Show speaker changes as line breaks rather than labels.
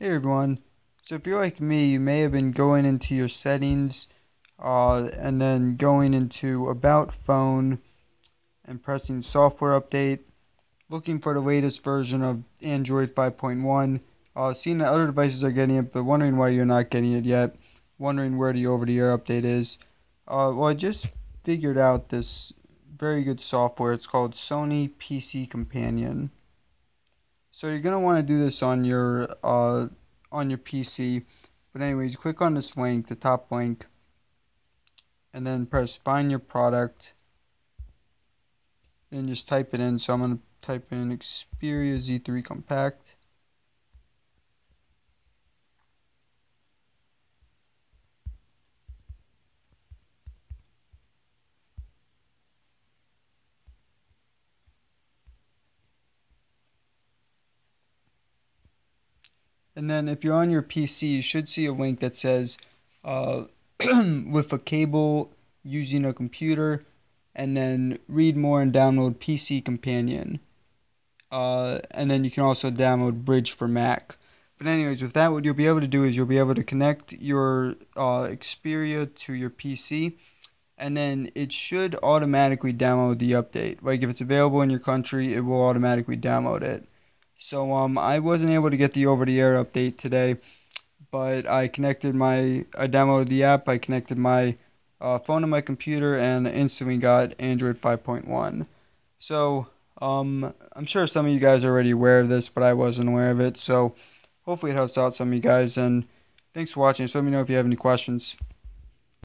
Hey everyone. So if you're like me, you may have been going into your settings uh, and then going into About Phone and pressing Software Update, looking for the latest version of Android 5.1, uh, seeing that other devices are getting it, but wondering why you're not getting it yet, wondering where the over-the-air update is. Uh, well, I just figured out this very good software. It's called Sony PC Companion. So you're gonna want to do this on your uh, on your PC. But anyways, click on this link, the top link, and then press find your product. And just type it in. So I'm gonna type in Xperia Z3 Compact. And then if you're on your PC, you should see a link that says uh, with a cable using a computer, and then read more and download PC Companion. Uh, and then you can also download Bridge for Mac. But anyways, with that, what you'll be able to do is you'll be able to connect your uh, Xperia to your PC, and then it should automatically download the update. Like if it's available in your country, it will automatically download it. So um, I wasn't able to get the over-the-air update today, but I connected my, I downloaded the app, I connected my uh, phone to my computer, and instantly got Android 5.1. So um, I'm sure some of you guys are already aware of this, but I wasn't aware of it. So hopefully it helps out some of you guys. And thanks for watching. So let me know if you have any questions.